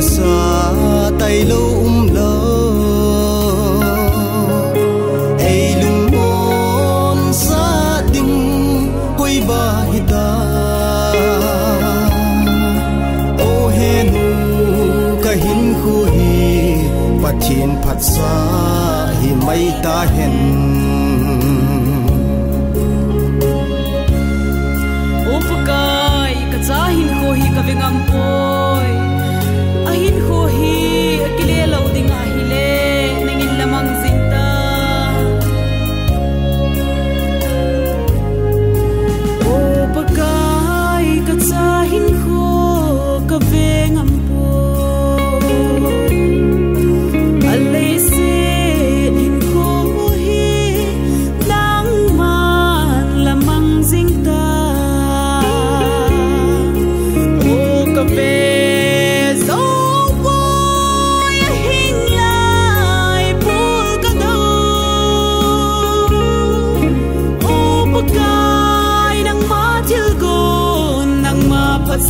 xa tay lâu um lo ai lung mon sa ding koi ba hita ô he nu ca hin khu hi pathin phat xa hi mai ta hen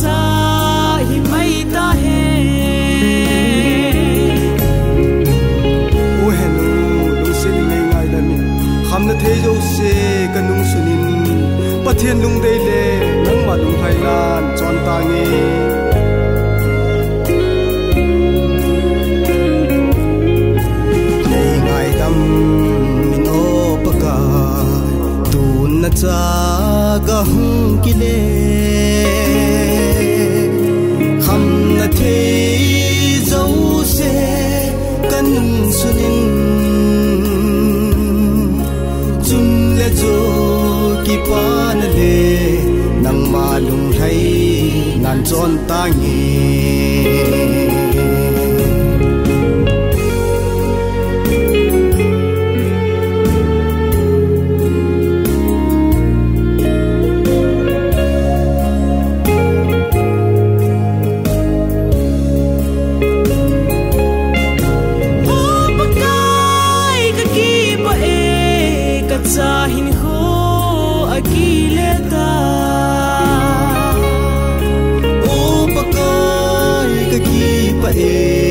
sa hi mai ta he u hello lu sin le ngai da mi kham na the jo se kanung sunin lung dei lung thấy ngàn tròn ta nghe pa